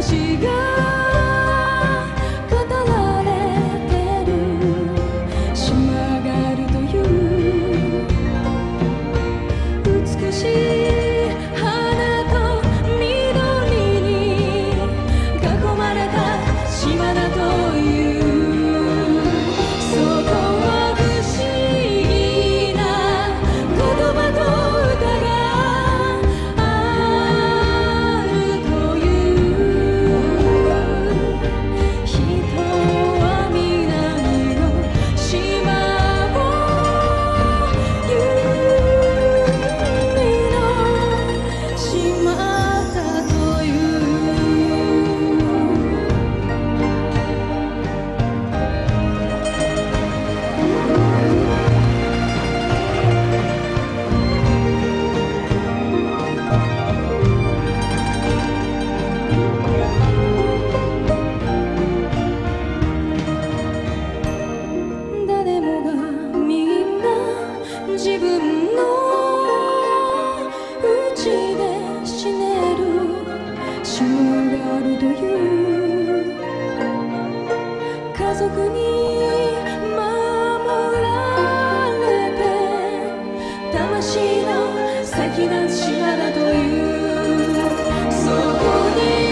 chegar. 家族に守られて魂の先立ち島だという。そこに